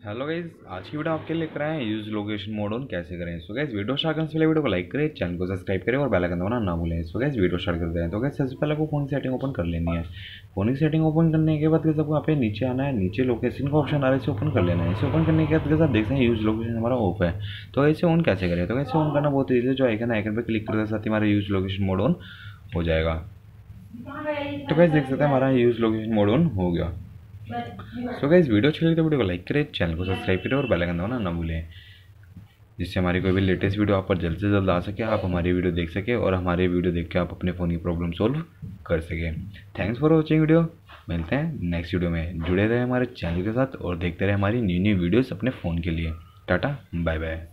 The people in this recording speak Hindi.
हेलो गाइज़ आज की वीडियो आपके लिए लेकर आए हैं यूज़ लोकेशन मोड ऑन कैसे करें? सो गाइज़ वीडियो स्टार्ट करने से पहले वीडियो को लाइक करें चैनल को सब्सक्राइब करें और बेल आइकन दबाना ना भूलें। सो गाइज़ वीडियो स्टार्ट करते हैं। तो गाइज़ सबसे पहले आपको फ़ोन की सेटिंग ओपन कर लेनी है। फ़ोन की सेटिंग ओपन करने के बाद आपको यहाँ पे नीचे आना है। नीचे लोकेशन का ऑप्शन आ रहा है, इसे ओपन कर लेना है। इसे ओपन करने के बाद आप देखते हैं यूज़ लोकेशन हमारा ऑफ़ है। तो ऐसे ऑन कैसे करें? तो कैसे ऑन करना बहुत ईजी है। जो आइकन आइकन पर क्लिक करते साथ ही हमारा यूज़ लोकेशन मोड ऑन हो जाएगा। तो कैसे देख सकते हैं हमारा यूज़ लोकेशन मोड ऑन हो गया। सो गाइस वीडियो अच्छी लगी तो वीडियो को लाइक करें चैनल को सब्सक्राइब करें और बेल आइकन दबाना ना भूलें। जिससे हमारी कोई भी लेटेस्ट वीडियो आप पर जल्द से जल्द आ सके, आप हमारी वीडियो देख सके और हमारे वीडियो देख के आप अपने फ़ोन की प्रॉब्लम सॉल्व कर सकें। थैंक्स फॉर वॉचिंग वीडियो मिलते हैं नेक्स्ट वीडियो में। जुड़े रहे हमारे चैनल के साथ और देखते रहे हमारी न्यू न्यू वीडियोस अपने फ़ोन के लिए। Tata bye bye